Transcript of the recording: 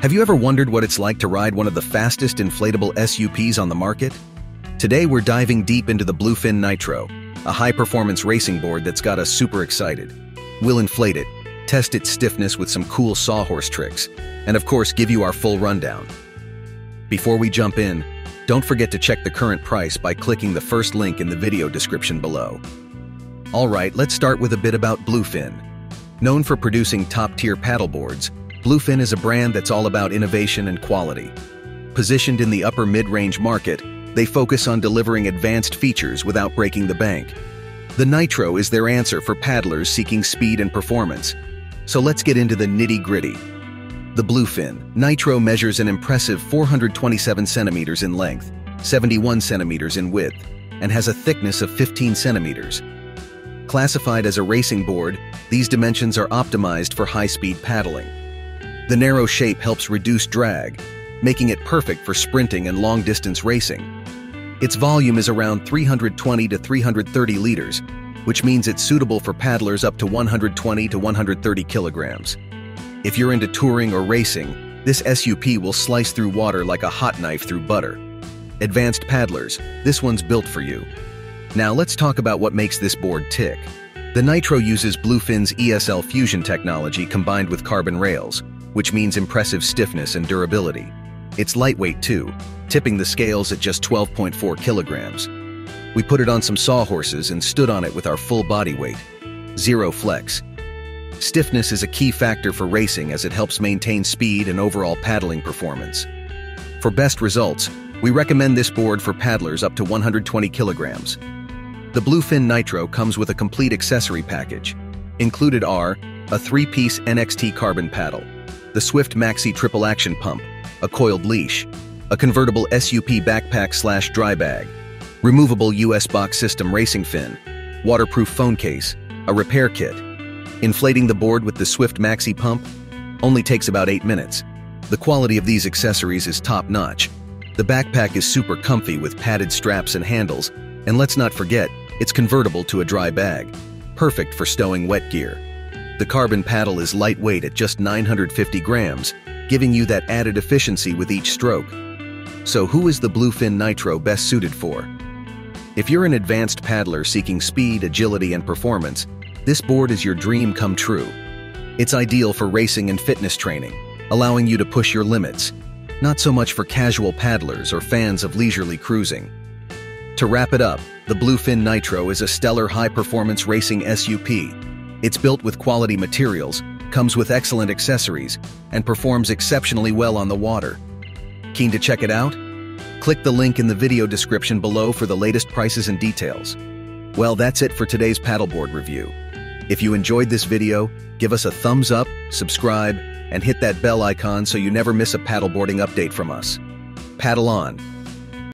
Have you ever wondered what it's like to ride one of the fastest inflatable SUPs on the market? Today we're diving deep into the Bluefin Nitro, a high-performance racing board that's got us super excited. We'll inflate it, test its stiffness with some cool sawhorse tricks, and of course give you our full rundown. Before we jump in, don't forget to check the current price by clicking the first link in the video description below. Alright, let's start with a bit about Bluefin. Known for producing top-tier paddleboards, Bluefin is a brand that's all about innovation and quality. Positioned in the upper mid-range market, they focus on delivering advanced features without breaking the bank. The Nitro is their answer for paddlers seeking speed and performance. So let's get into the nitty-gritty. The Bluefin Nitro measures an impressive 427 centimeters in length, 71 centimeters in width, and has a thickness of 15 centimeters. Classified as a racing board, these dimensions are optimized for high-speed paddling. The narrow shape helps reduce drag, making it perfect for sprinting and long-distance racing. Its volume is around 320 to 330 liters, which means it's suitable for paddlers up to 120 to 130 kilograms. If you're into touring or racing, this SUP will slice through water like a hot knife through butter. Advanced paddlers, this one's built for you. Now let's talk about what makes this board tick. The Nitro uses Bluefin's ESL fusion technology combined with carbon rails, which means impressive stiffness and durability. It's lightweight too, tipping the scales at just 12.4 kilograms. We put it on some sawhorses and stood on it with our full body weight. Zero flex. Stiffness is a key factor for racing as it helps maintain speed and overall paddling performance. For best results, we recommend this board for paddlers up to 120 kilograms. The Bluefin Nitro comes with a complete accessory package. Included are a three-piece NXT carbon paddle, the Swift Maxi Triple Action Pump, a coiled leash, a convertible SUP backpack slash dry bag, removable US box system racing fin, waterproof phone case, a repair kit. Inflating the board with the Swift Maxi pump only takes about 8 minutes. The quality of these accessories is top-notch. The backpack is super comfy with padded straps and handles, and let's not forget, it's convertible to a dry bag, perfect for stowing wet gear. The carbon paddle is lightweight at just 950 grams, giving you that added efficiency with each stroke. So who is the Bluefin Nitro best suited for? If you're an advanced paddler seeking speed, agility, and performance, this board is your dream come true. It's ideal for racing and fitness training, allowing you to push your limits, not so much for casual paddlers or fans of leisurely cruising. To wrap it up, the Bluefin Nitro is a stellar high-performance racing SUP it's built with quality materials, comes with excellent accessories, and performs exceptionally well on the water. Keen to check it out? Click the link in the video description below for the latest prices and details. Well, that's it for today's paddleboard review. If you enjoyed this video, give us a thumbs up, subscribe, and hit that bell icon so you never miss a paddleboarding update from us. Paddle on!